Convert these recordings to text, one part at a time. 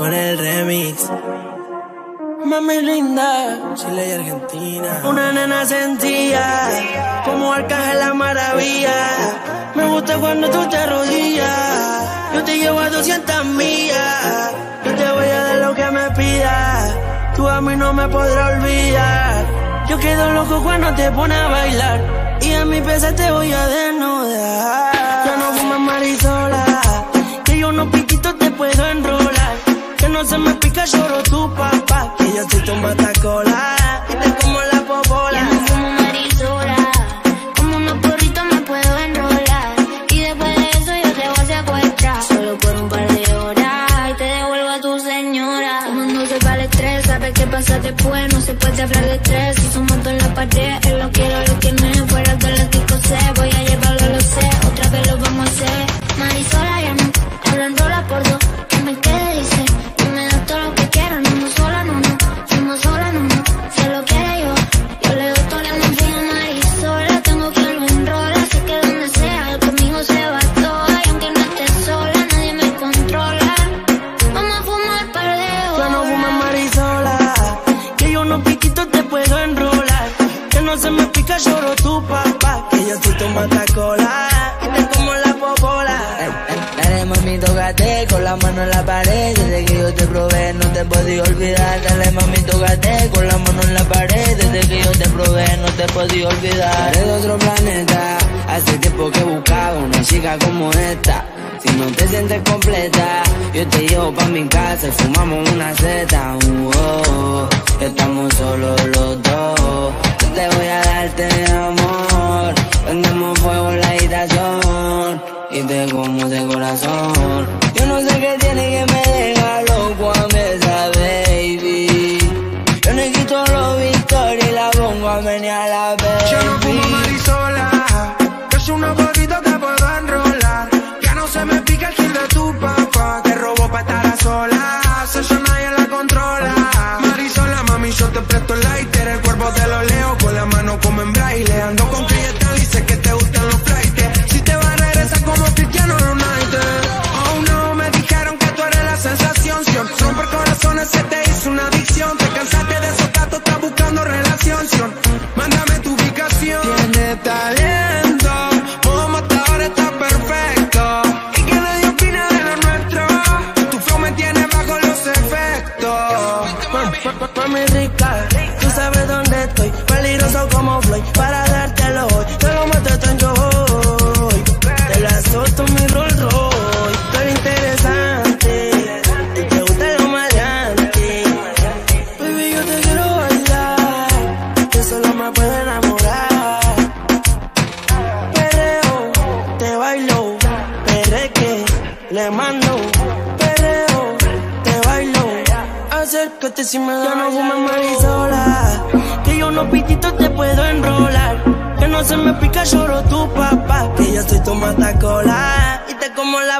con el remix. Mami linda, Chile y Argentina. Una nena sentía, como arcángel la maravilla. Me gusta cuando tú te arrodillas. Yo te llevo a 200 millas. Yo te voy a dar lo que me pidas. Tú a mí no me podrás olvidar. Yo quedo loco cuando te pones a bailar. Y a mi pesa te voy a desnudar. Ya no fumas marisola. Que yo no piquito te puedo enrolar. No se me pica, lloro tu papá. Que yo soy tu matacola. Te como la popola. Ya no fumo marisola, como unos porritos me puedo enrolar. Y después de eso yo te voy a secuestrar. Solo por un par de horas y te devuelvo a tu señora. Tomándose para el estrés, sabes qué pasa después. No se puede hablar de estrés. Si somos en la pared, él lo quiere, lo tiene. Fuera del disco sé, voy a la mano en la pared. Desde que yo te probé no te podía olvidar. Dale mami, tócate con la mano en la pared. Desde que yo te probé no te podía olvidar. Eres de otro planeta. Hace tiempo que buscaba una chica como esta. Si no te sientes completa, yo te llevo pa' mi casa y fumamos una seta. Uh, oh, estamos solos los dos. Yo te voy a darte amor. Prendemos fuego en la habitación y te como de corazón. Yo no sé qué tiene que me deja loco a esa baby. Yo no quito los victorias y la pongo a menear la baby. Yo no fumo marisola, que es una poquito que puedo enrolar. Ya no se me pica el kill de tu papá, que robó pa' estar a solas. Eso nadie la controla. Marisola, mami, yo te presto el lighter, el cuerpo te lo leo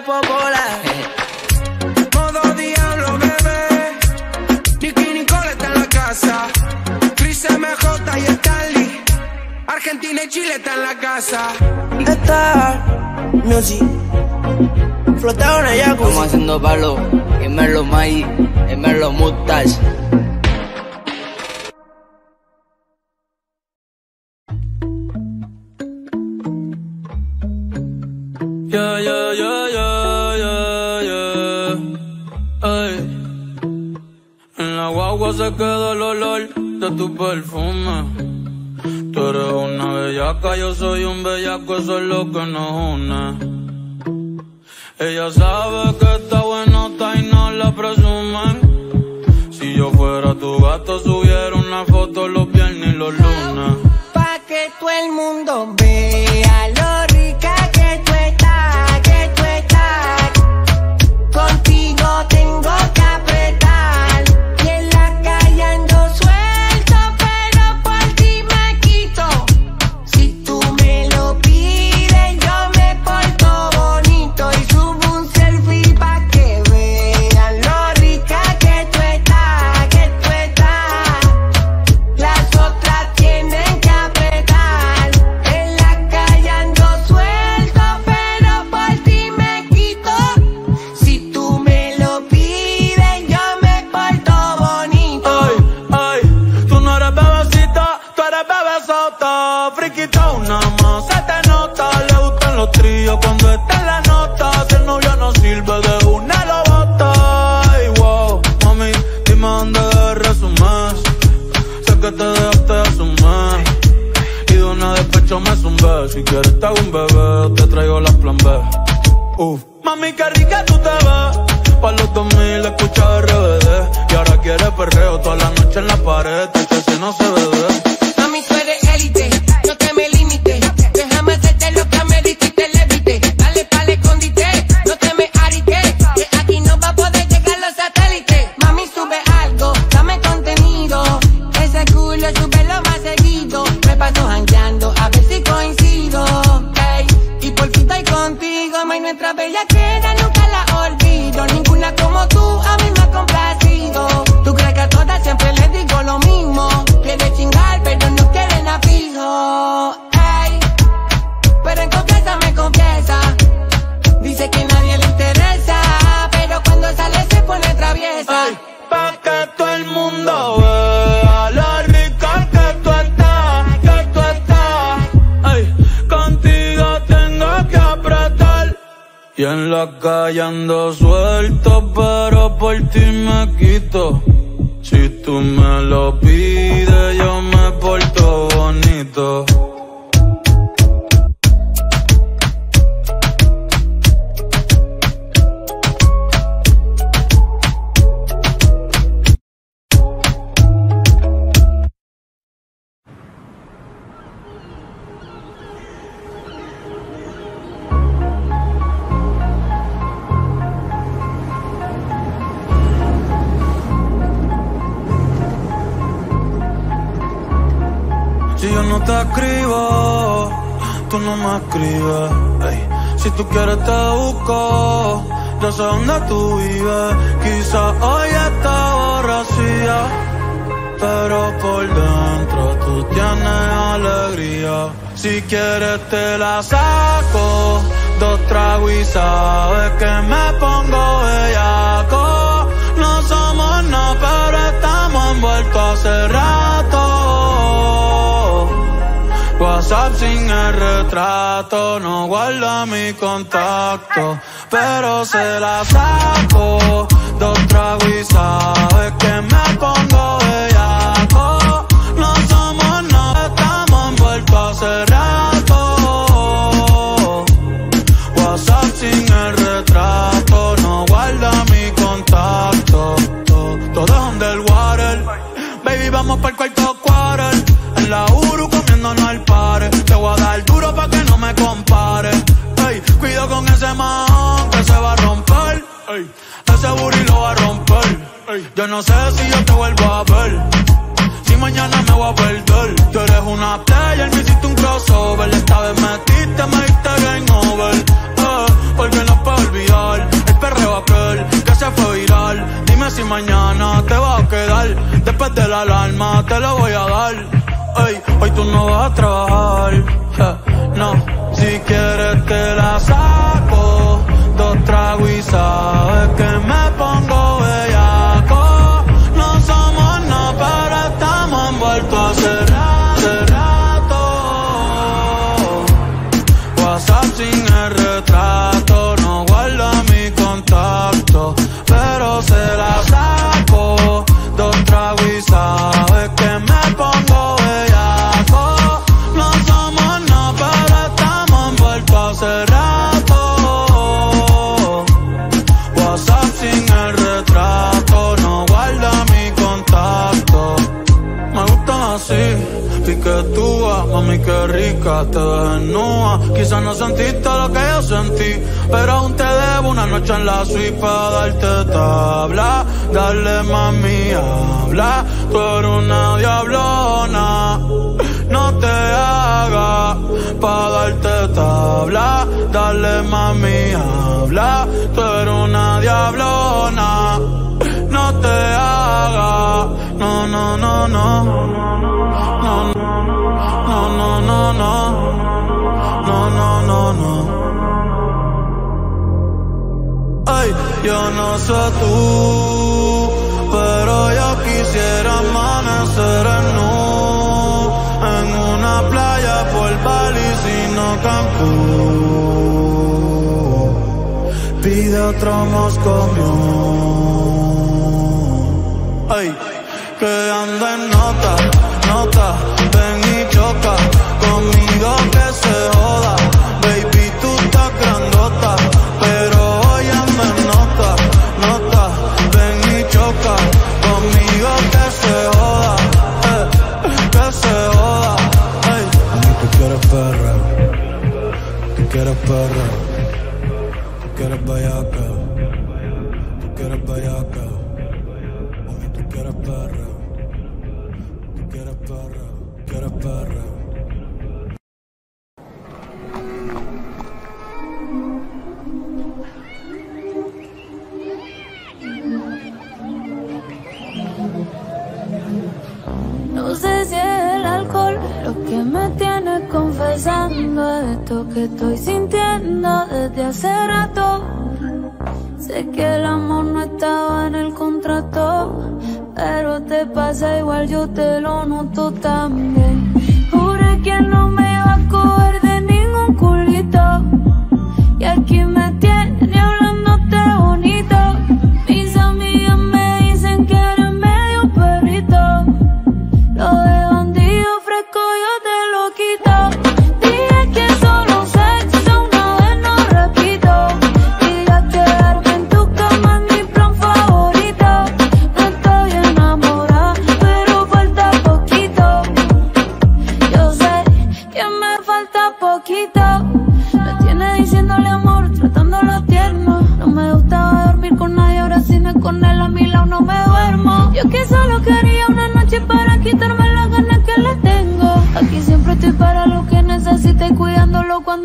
la popola. Modo diablo, bebé. Nicky Nicole está en la casa. Chris MJ y Stanley. Argentina y Chile está en la casa. Star Music. Flotado en el Estamos jacuzzi. haciendo palo, y me lo maíz, y me lo mustache. Se queda el olor de tu perfume. Tú eres una bellaca, yo soy un bellaco, eso es lo que nos une. Ella sabe que está buenota y no la presumen. Si yo fuera tu gato, subiera una foto los viernes y los lunes. Pa' que todo el mundo vea Si quieres te hago un bebé, te traigo la plan B. Uf. Mami, qué rica tú te ves. Pa' los 2000 escucha RBD. Y ahora quiere perreo toda la noche en la pared. Que si no se bebe. Vamos para el cuarto quarter. En la Uru comiéndonos al pare. Te voy a dar duro pa' que no me compare. Ey, cuido con ese man que se va a romper. Ey, ese booty lo va a romper. Ey, yo no sé si yo te vuelvo a ver. Si mañana me voy a perder. Después de la alarma te lo voy a dar. Ey, hoy tú no vas a trabajar. Te desnuda. Quizás no sentiste lo que yo sentí, pero aún te debo una noche en la suite para darte tabla. Dale mami, habla, tú eres una diablona. No te hagas pa' darte tabla. Dale mami, habla, tú eres una diablona. No te hagas, no, no, no, no, no, no, no, no, no, no, no, no, no. Ay, yo no sé tú, pero yo quisiera amanecer en nu, en una playa por Bali, sino Cancún. Pide otro moscomión que anda en nota, nota, ven y choca, conmigo que se joda, baby tú estás grandota, pero hoy anda en nota, nota, ven y choca, conmigo que se joda, eh, que se joda, hey. Tú quieres perra, tú quieres perra, tú quieres bellaca. que estoy sintiendo desde hace rato. Sé que el amor no estaba en el contrato, pero te pasa igual, yo te lo noto también.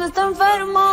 mas tão vermelho.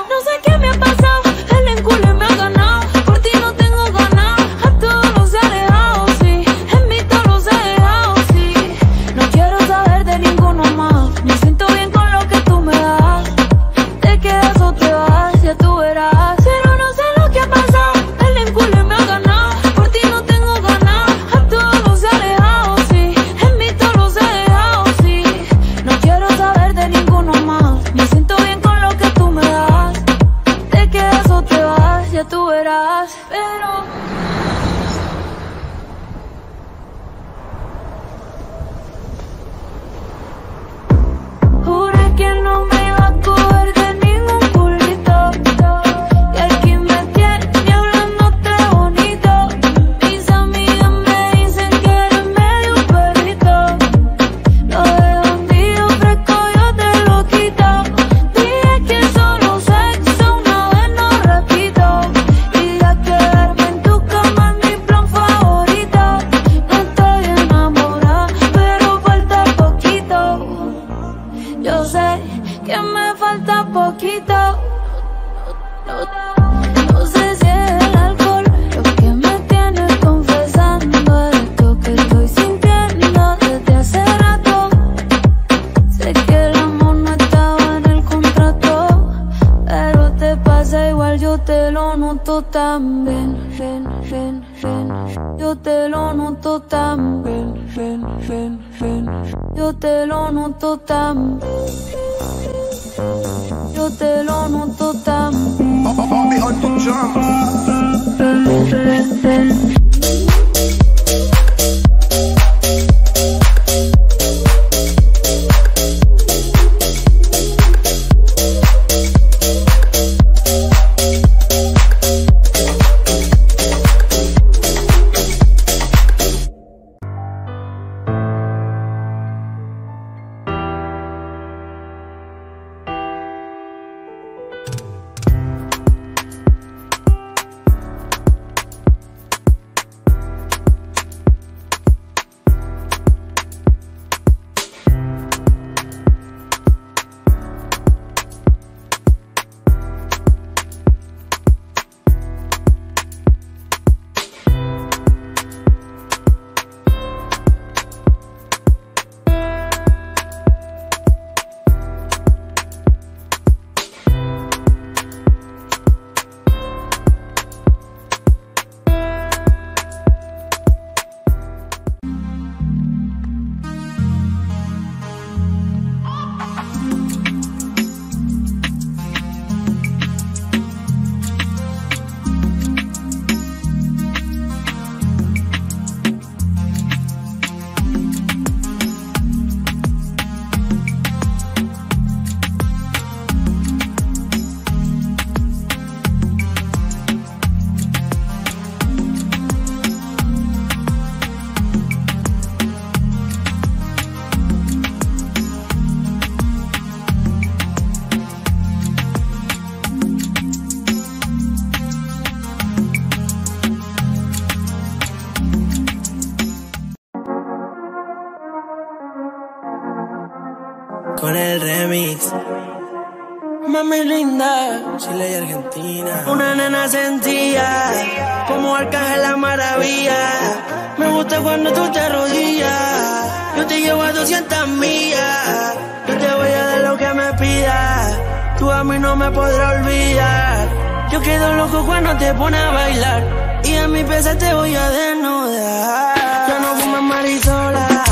Yo te voy a dar lo que me pidas. Tú a mí no me podrás olvidar. Yo quedo loco cuando te pones a bailar. Y a mi pesa te voy a desnudar. Ya no fumas marisola.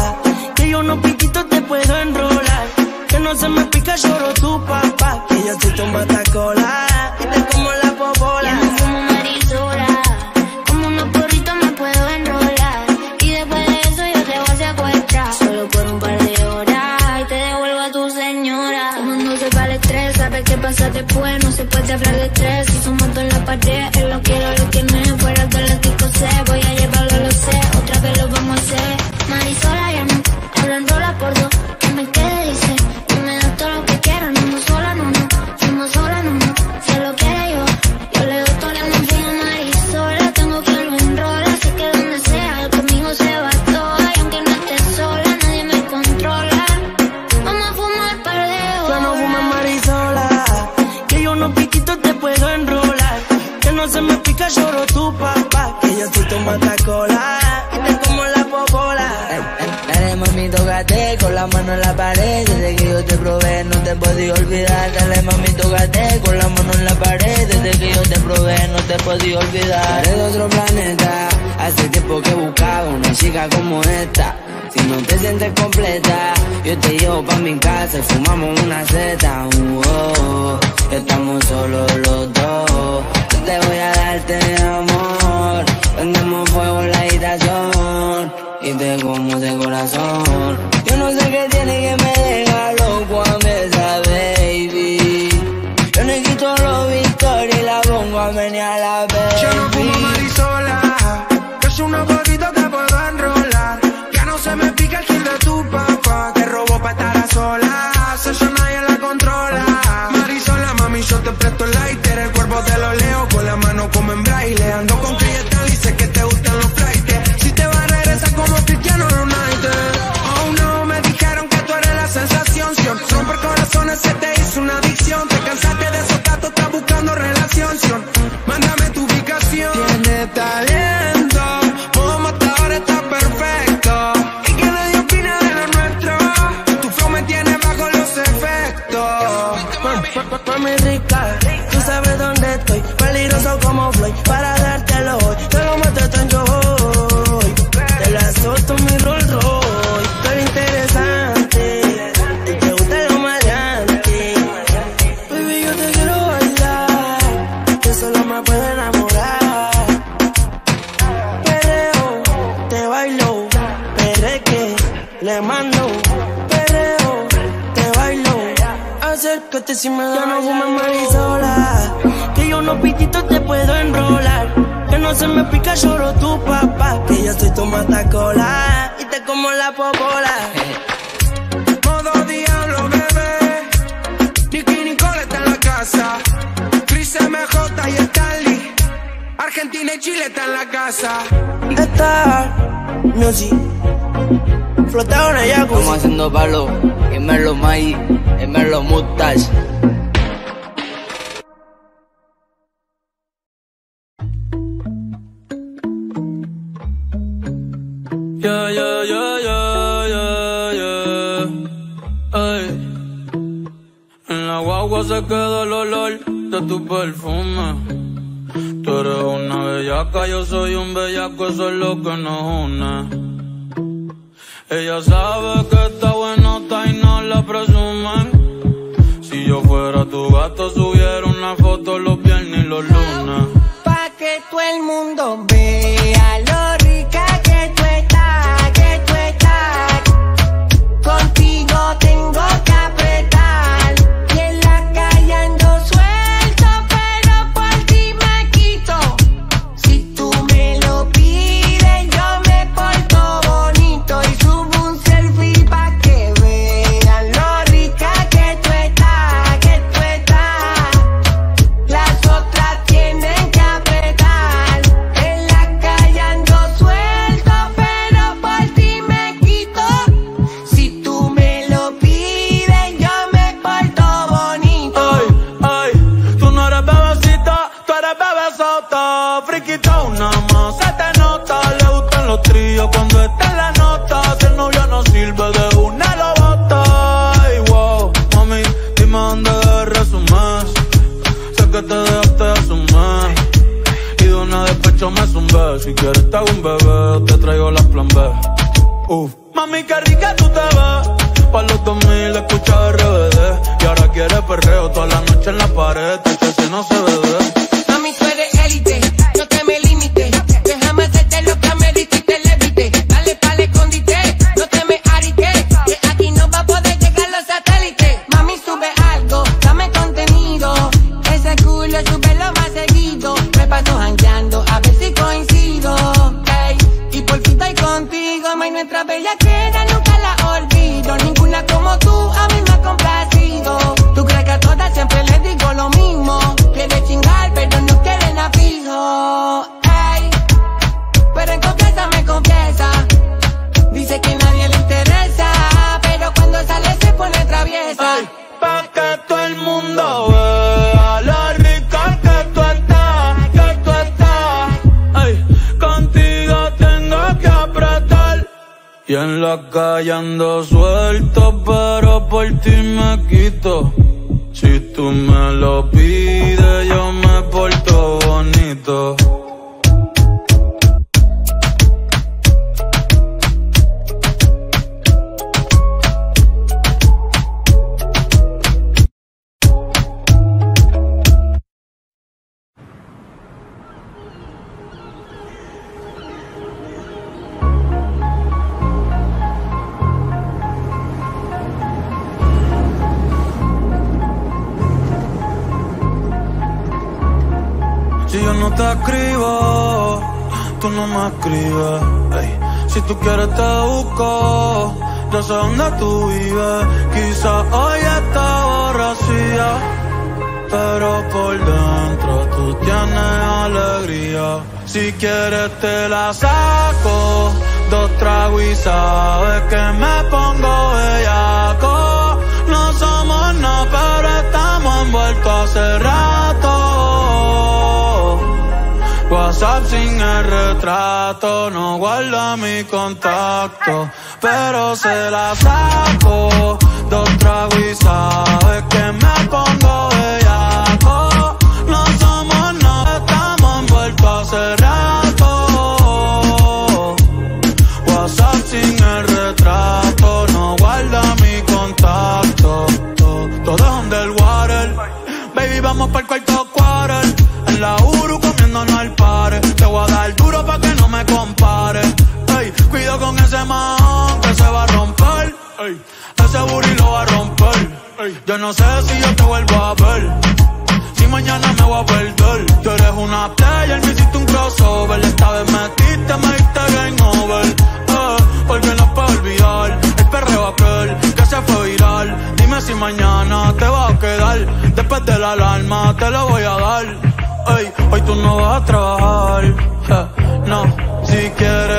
Que yo no piquito te puedo enrolar. Que no se me pica, lloro tu papá. Que yo soy tu matacola. Es como la popola. Ya no fumo marisola. Como unos porritos me puedo enrolar. pasa después, no se puede hablar de tres. Hizo somos dos en la pared, la mano en la pared Desde que yo te probé no te podía olvidar Dale mami, tócate con la mano en la pared Desde que yo te probé no te podía olvidar Eres de otro planeta Hace tiempo que buscaba una chica como esta si no te sientes completa, yo te llevo pa' mi casa y fumamos una seta. Uh -oh, estamos solos los dos. Yo te voy a darte amor. Prendemos fuego en la habitación y te como de corazón. Yo no sé qué tiene que me deja loco a mesa, baby. Yo no quito los victorias y la pongo a menear la baby. Yo no fumo marisola, que es una gotita que puedo enrolar. Ya no se me pica el kill de tu papá, que robó para estar a sola. estamos haciendo palo. Y me lo maí, y me lo mustache. tu gato subió la ando suelto, pero por ti me quito. Si tú me lo pides, yo me porto bonito. Tú quieres te busco, yo sé dónde tú vives. Quizás hoy está borracía, pero por dentro tú tienes alegría. Si quieres te la saco, dos tragos y sabes que me pongo bellaco. No somos nada, pero estamos envueltos hace rato. WhatsApp sin el retrato, no guarda mi contacto, pero se la saco. Dos tragos y sabes que me pongo bellaco. No somos nada, estamos envueltos hace rato. WhatsApp sin el retrato, no guarda mi contacto. Todo es underwater, baby, vamos para el cuarto quarter. Comiéndonos al pare. Te voy a dar duro pa' que no me compare. Ey, cuido con ese man que se va a romper. Ey, ese booty lo va a romper. Yo no sé si yo te vuelvo a ver. Si mañana me voy a perder. Tú eres una player, me hiciste un crossover. Esta vez metiste, me diste game over. Eh, porque no puedo olvidar el perreo aquel que se fue viral. Dime si mañana te va a quedar. Después de la alarma te lo voy a dar. Tú no vas a trabajar. eh, no, si quieres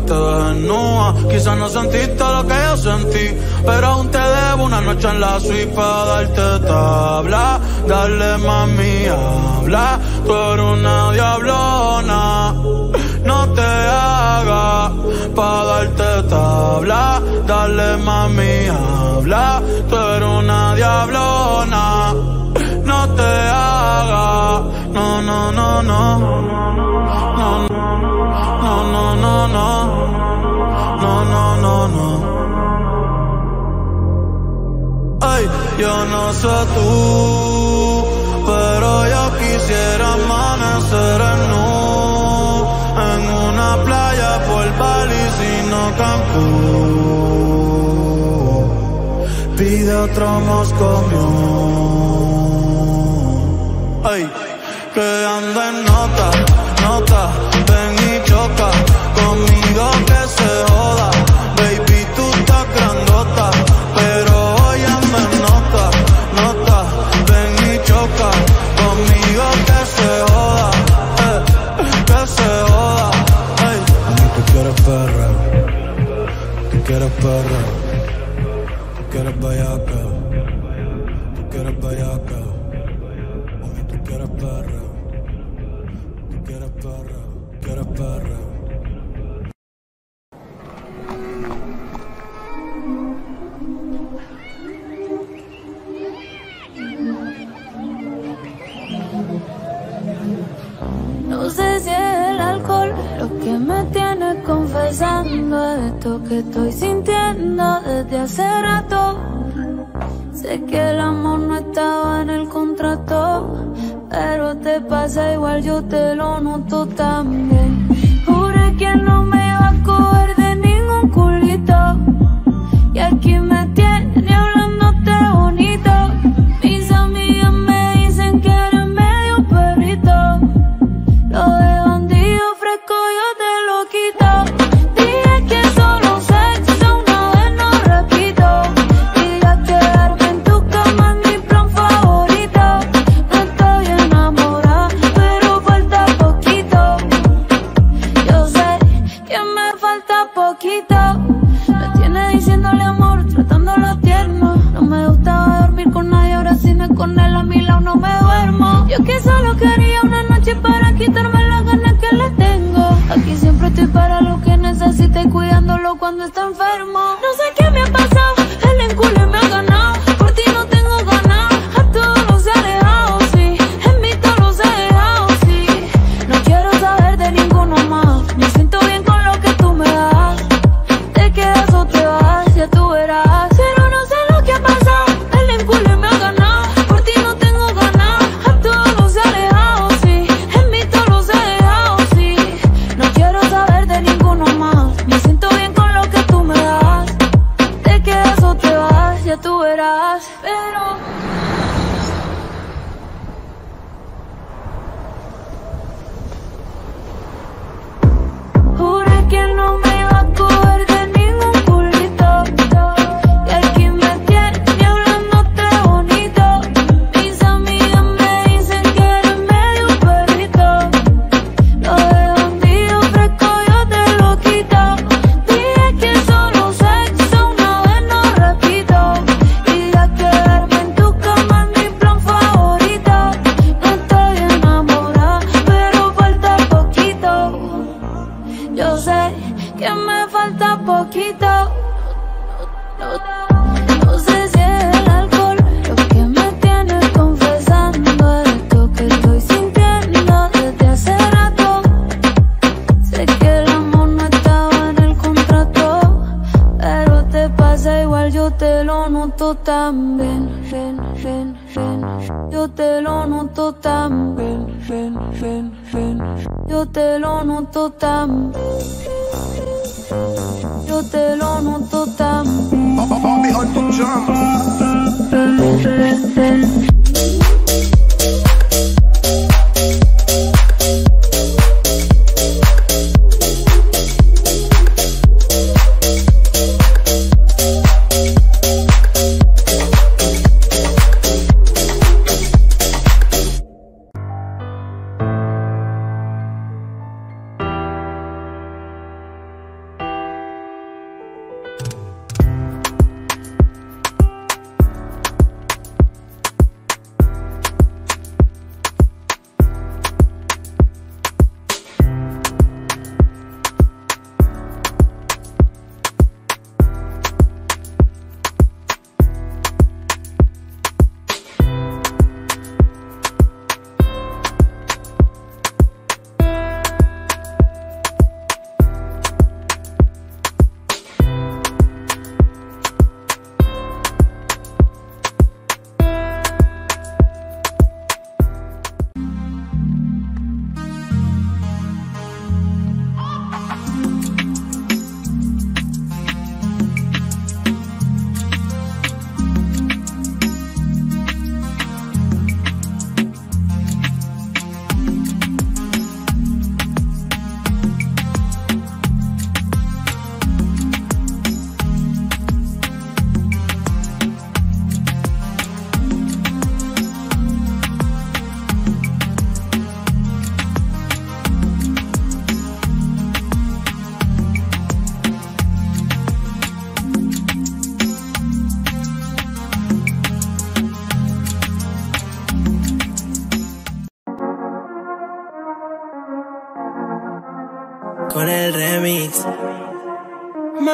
te desnuda. Quizás no sentiste lo que yo sentí, pero aún te debo una noche en la suite para darte tabla. Dale mami, habla, tú eres una diablona. No te hagas pa' darte tabla. Dale mami, habla, tú eres una diablona. No te hagas, no, no, no, no. No, no, no, no, no. No, no, no, no. Ay, yo no sé tú, pero yo quisiera amanecer en nu, en una vecino Cancún. Pide otro Moscow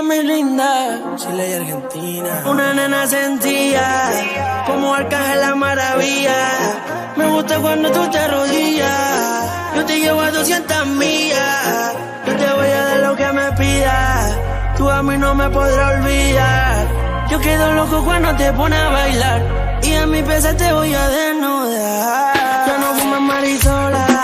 Mami linda, Chile y Argentina. Una nena sentía, como arcángel la maravilla. Me gusta cuando tú te arrodillas. Yo te llevo a 200 millas. Yo te voy a dar lo que me pidas. Tú a mí no me podrás olvidar. Yo quedo loco cuando te pones a bailar. Y a mi pesa te voy a desnudar. Yo no fumo marisola.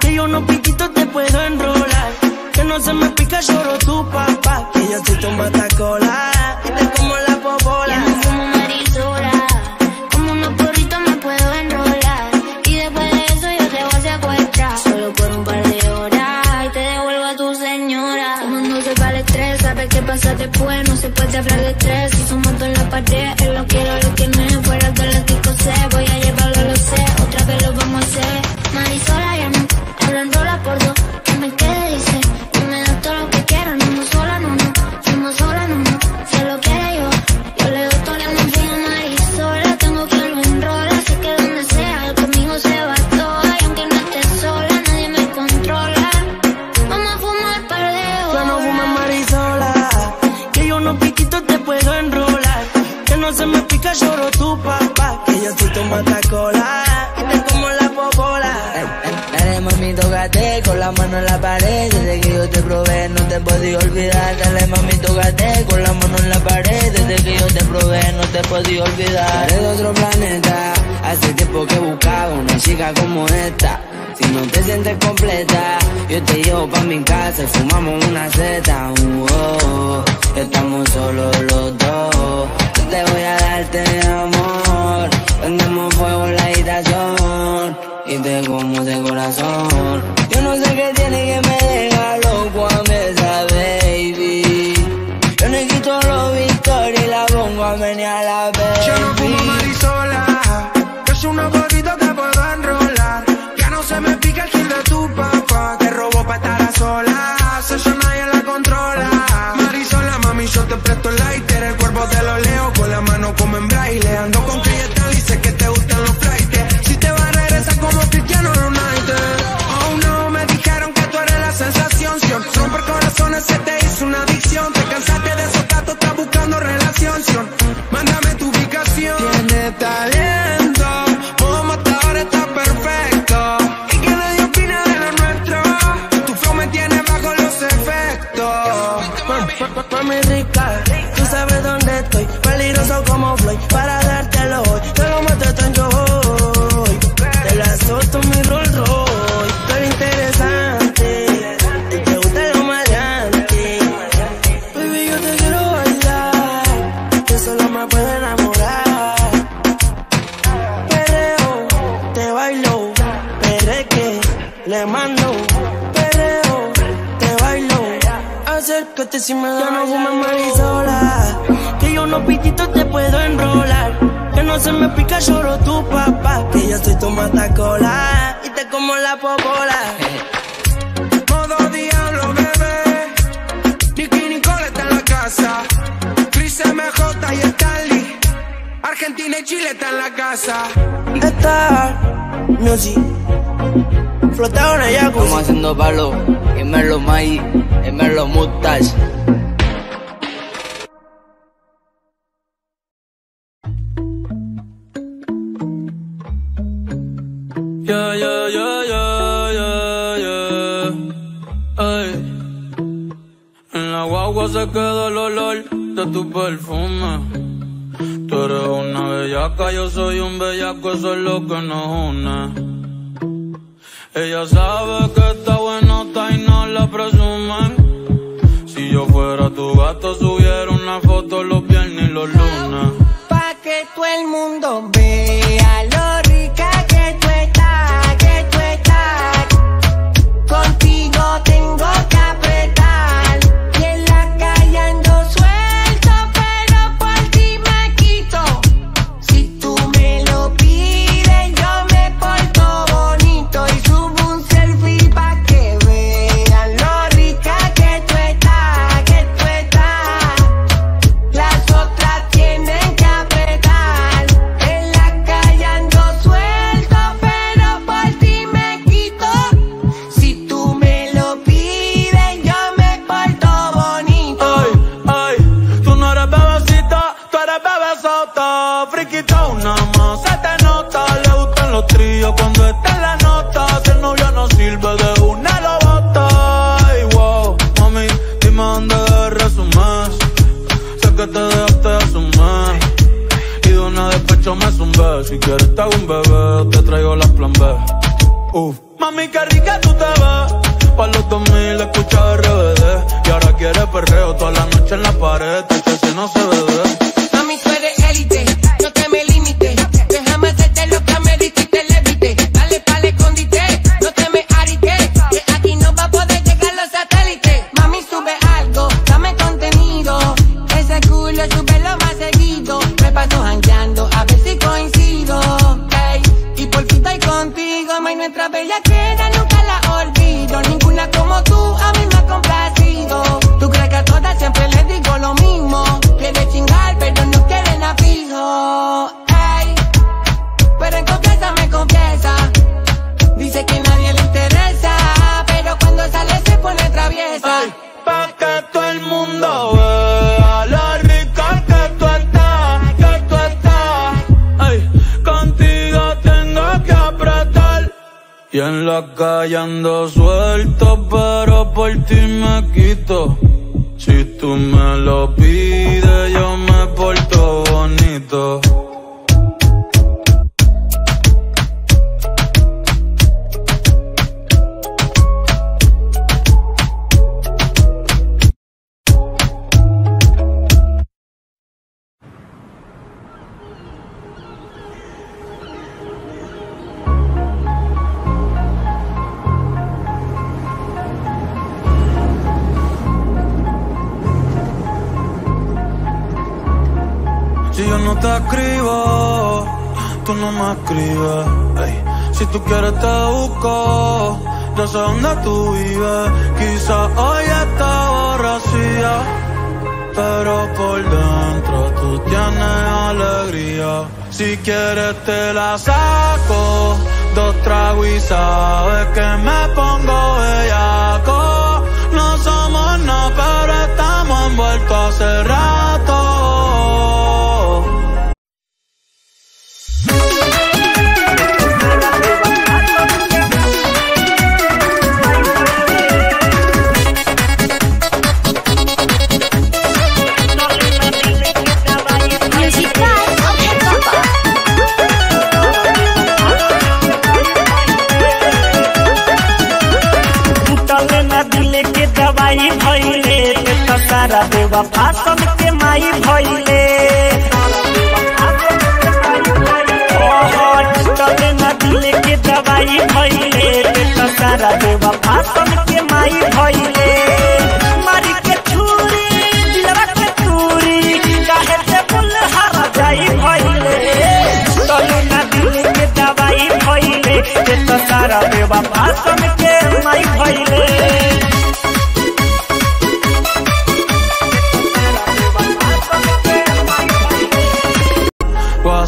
Que yo no piquito te puedo enrolar. Que no se me pica, lloro tu papá. Yo soy tu matacola. Te como la popola. no fumo marisola. Como unos porritos me puedo enrolar. Y después de eso yo te voy a secuestrar. Solo por un par de horas. Y te devuelvo a tu señora. Tomándose para el estrés. Sabes qué pasa después. No se puede hablar de estrés. Olvidar. Eres de otro planeta. Hace tiempo que buscaba una chica como esta. Si no te sientes completa, yo te llevo pa' mi casa y fumamos una seta. Uh, oh, estamos solos los dos. Yo te voy a darte amor. Prendemos fuego en la habitación y te como de corazón. Yo no sé qué tiene que me deja el lighter. El cuerpo te lo leo con la mano como en braille. Ando con Estamos haciendo palo, y me lo mai, y me. Yeah, yeah, yeah, yeah, yeah, yeah. Ey. En la guagua se queda el olor de tu perfume. Tú eres una bellaca, yo soy un bellaco, eso es lo que nos une.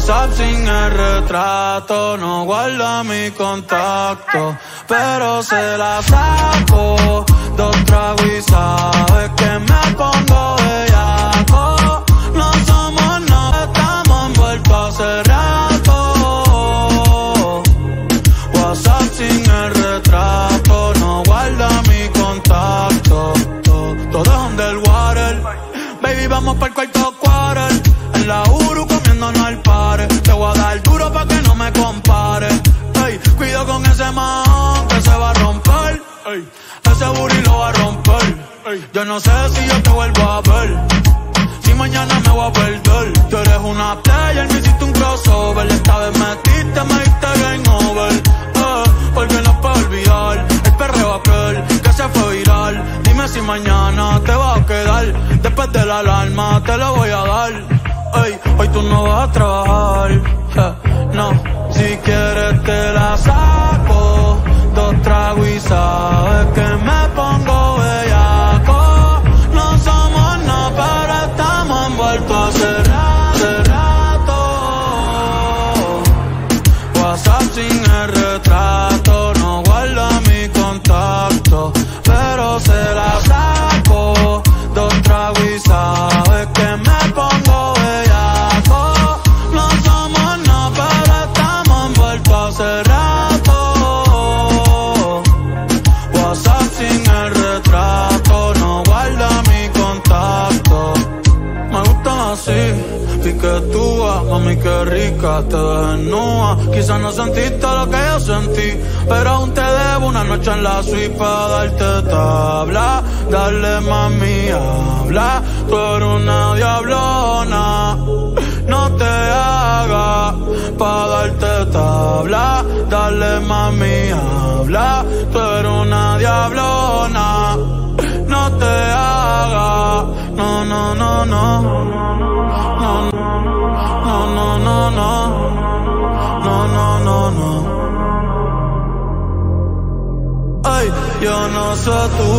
WhatsApp sin el retrato, no guarda mi contacto, pero se la saco. Dos tragos y sabes que me pongo bellaco. No somos nada, estamos envueltos hace rato. WhatsApp sin el retrato, no guarda mi contacto. Todo, todo es underwater. Baby, vamos para el cuarto Yo no sé si yo te vuelvo a ver. Si mañana me voy a perder. Tú eres una player, me hiciste un crossover. Esta vez metiste, me diste game over. Eh, porque no puedo olvidar el perreo aquel que se fue viral. Dime si mañana te va a quedar. Después de la alarma te lo voy a dar. Ey, hoy tú no vas a trabajar. te desnuda. Quizás no sentiste lo que yo sentí, pero aún te debo una noche en la suite para darte tabla. Dale mami, habla, tú eres una diablona. No te hagas para darte tabla. Dale mami, habla, tú eres una diablona haga. No, no, no, no. No, no, no, no, no. No, no, no, no. Ay, yo no sé tú,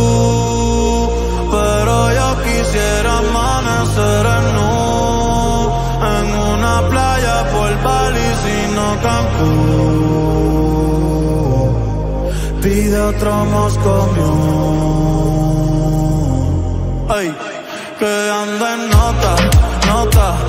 pero yo quisiera amanecer en nu, en una playa por Bali, sino Cancún. Pide otro moscomión ando en nota, nota.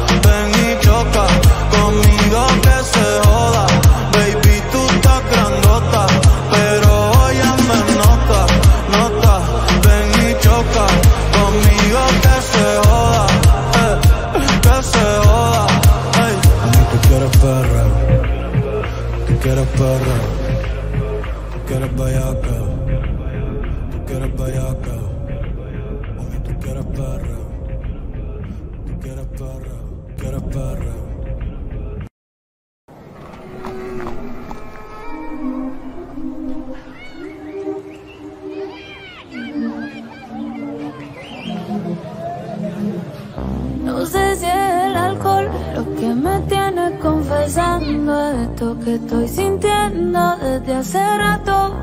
esto que estoy sintiendo desde hace rato.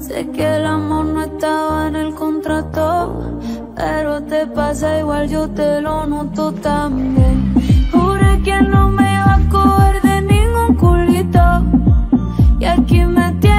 Sé que el amor no estaba en el contrato, pero te pasa igual, yo te lo noto también. Juré que no me iba a coger de ningún culito, y aquí me tienes.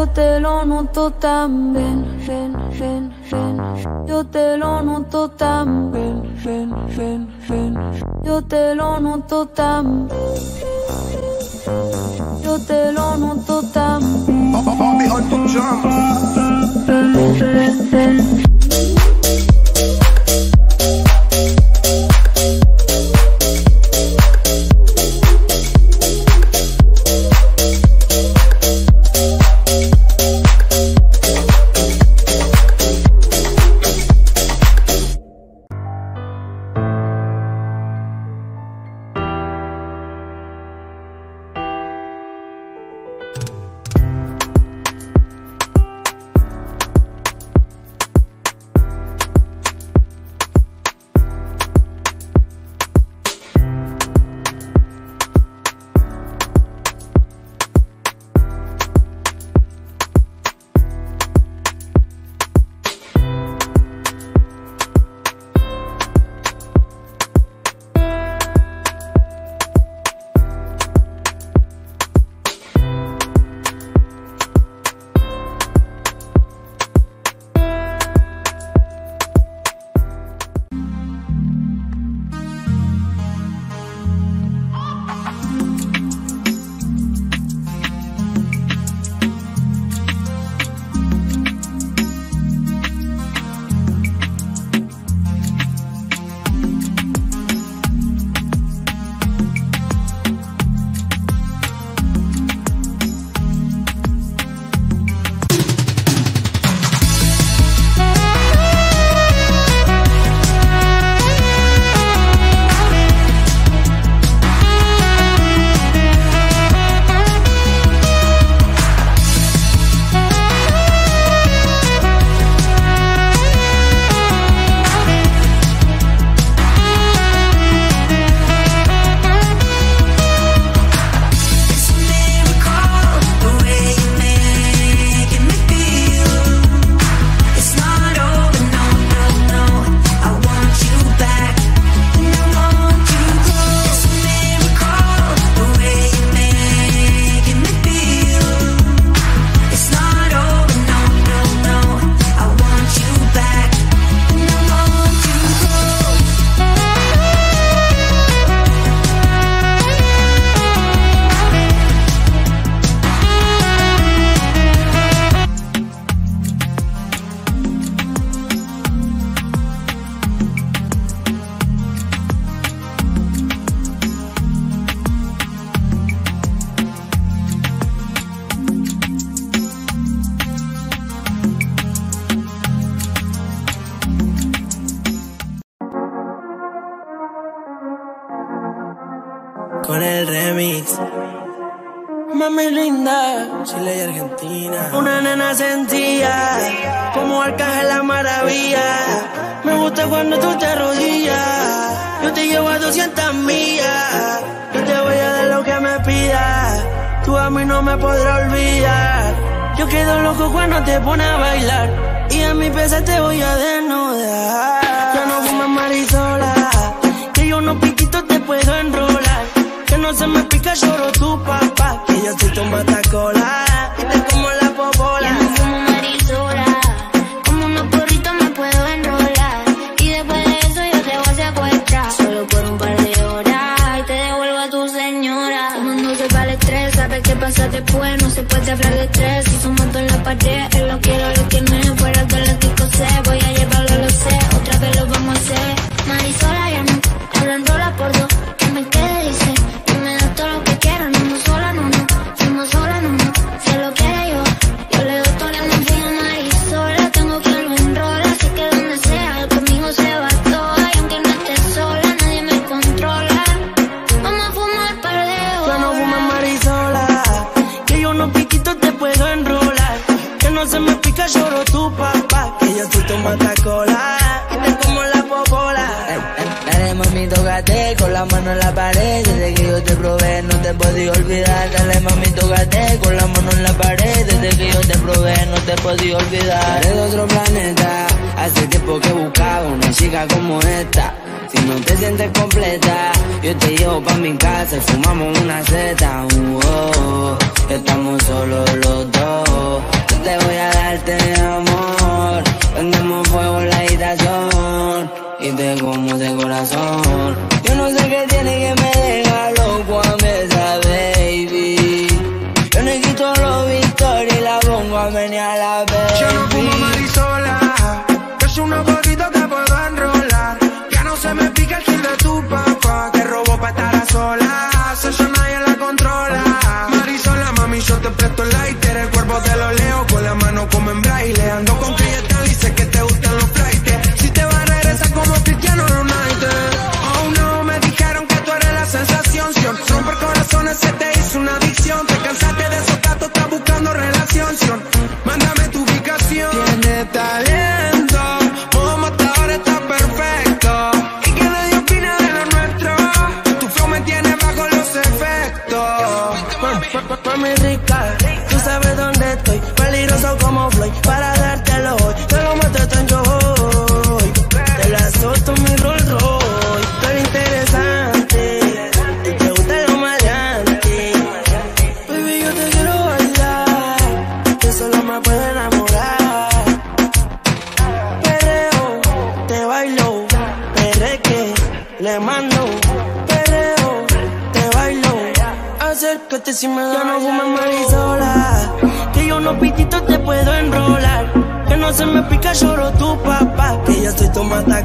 Io te lo noto tan bien, ven, ven, ven. Io te lo noto tan bien, ven, ven, ven. Io te lo noto tan Yo te lo noto tan bien. te pones a bailar. Y a mi pesa te voy a desnudar. Ya no fumas marisola, que yo no piquito te puedo enrolar. Que no se me pica, lloro tu papá, que yo soy tu matacola. para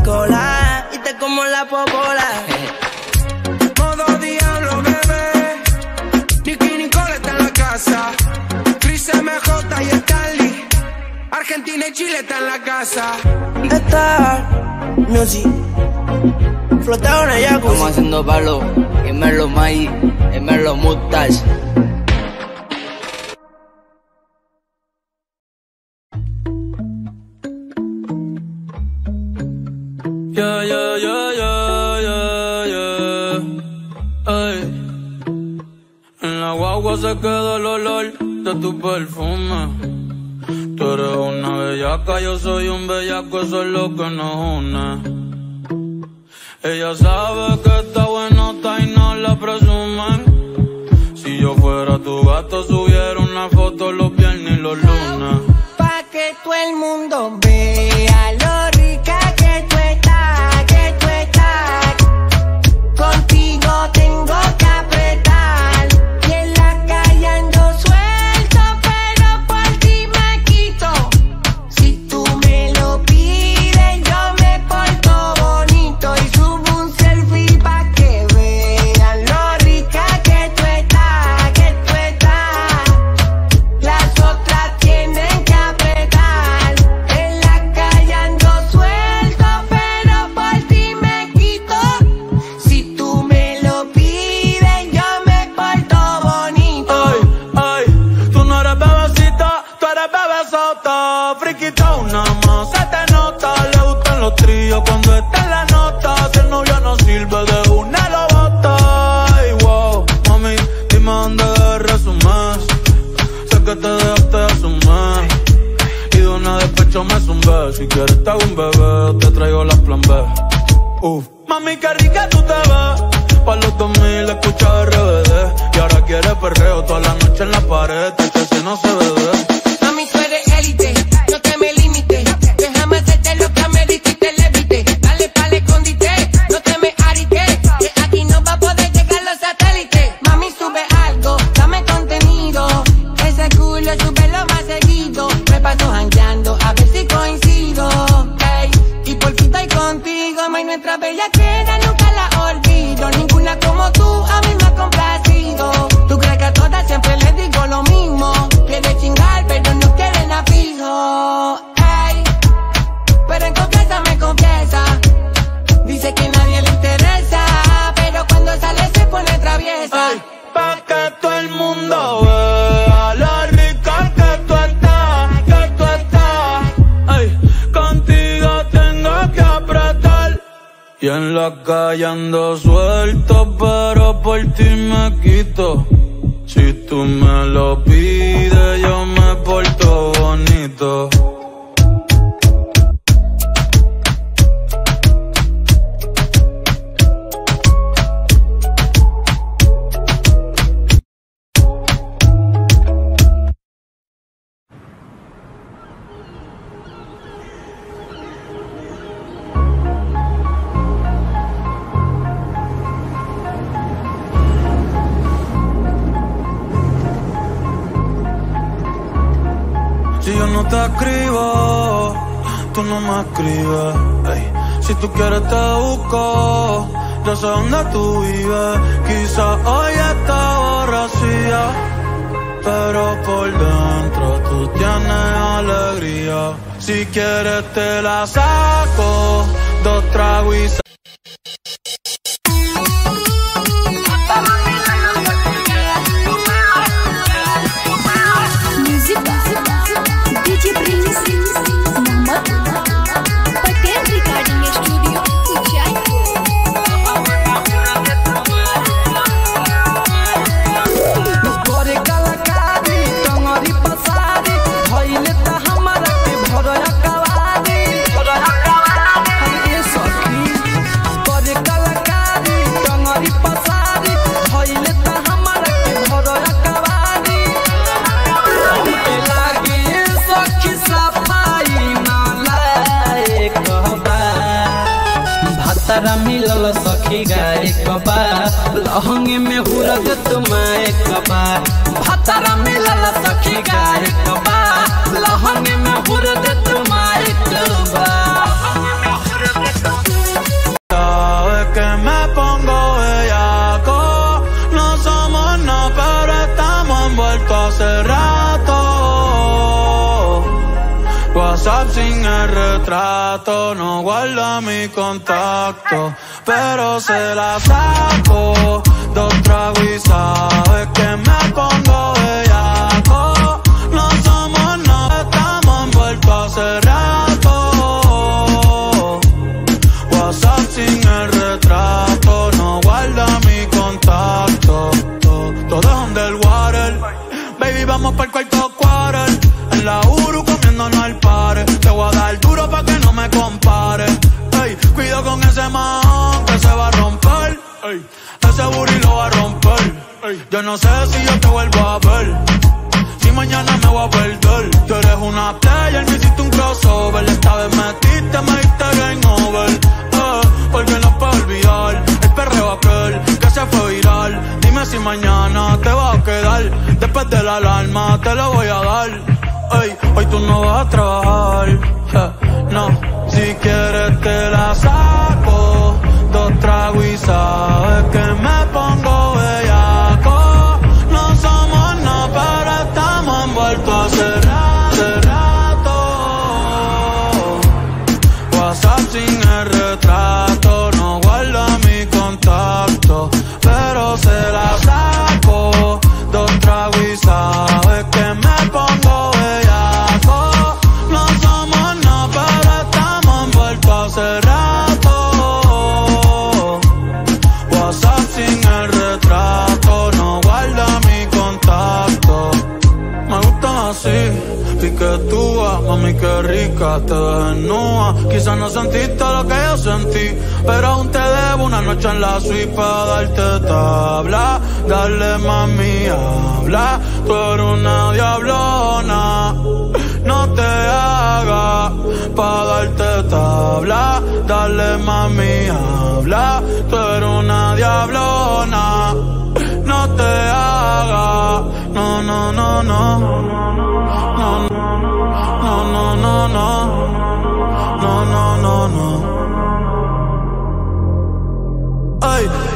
cola y te como la popola. Modo diablo, bebé. Nicky Nicole está en la casa. Cris MJ y Stanley. Argentina y Chile está en la casa. Está music. Flotado en el jacuzzi. Estamos haciendo palo. Y me lo maí. Y me lo mustache. me queda el olor de tu perfume. Tú eres una bellaca, yo soy un bellaco, eso es lo que nos une. Ella sabe que está buenota y no la presumen. Si yo fuera tu gato, subiera una foto los viernes y los lunes. Pa' que todo el mundo vea te escribo, tú no me escribes. Ey. Si tú quieres te busco, yo sé dónde tú vives. Quizás hoy está borracía, pero por dentro tú tienes alegría. Si quieres te la saco, dos tragos y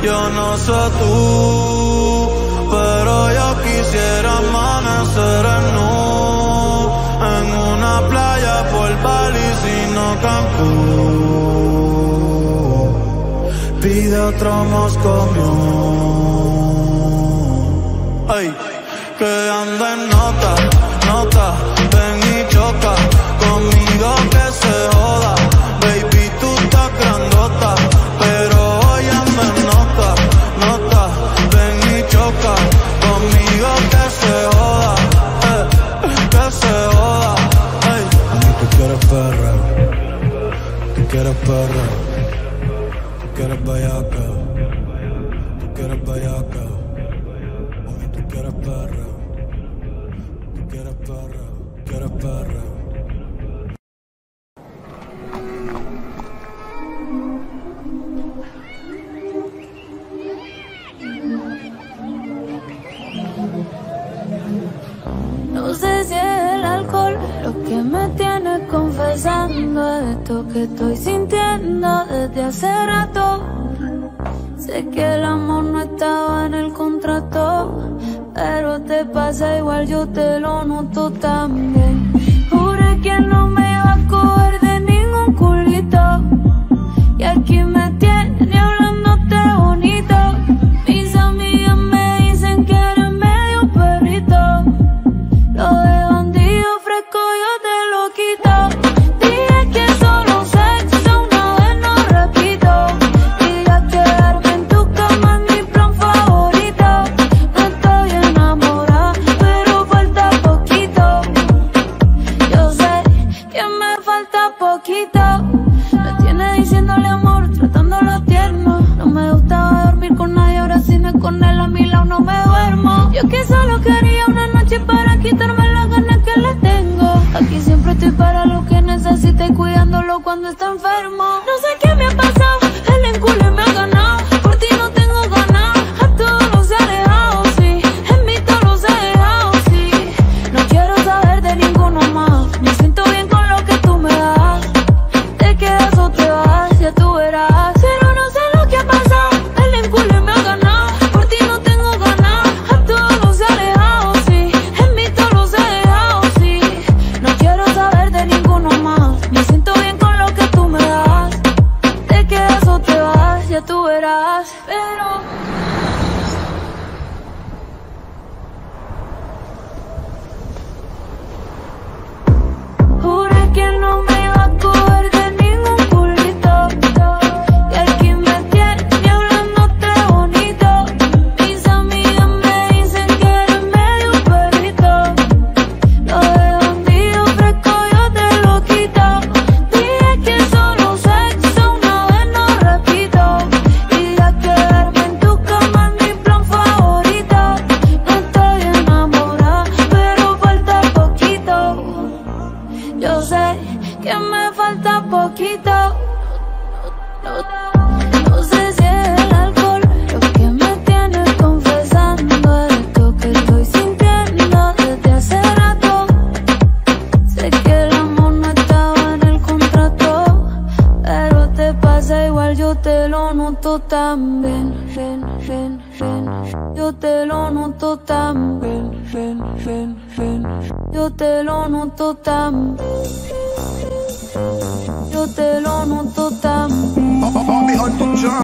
Yo no sé tú, pero yo quisiera amanecer en nu, en una playa por Bali, sino Cancún. Pide otro moscomión. Ay, que anda en nota, nota, ven y choca. que estoy sintiendo desde hace rato. Sé que el amor no estaba en el contrato, pero te pasa igual, yo te lo noto también. Jure que no cuando está enfermo.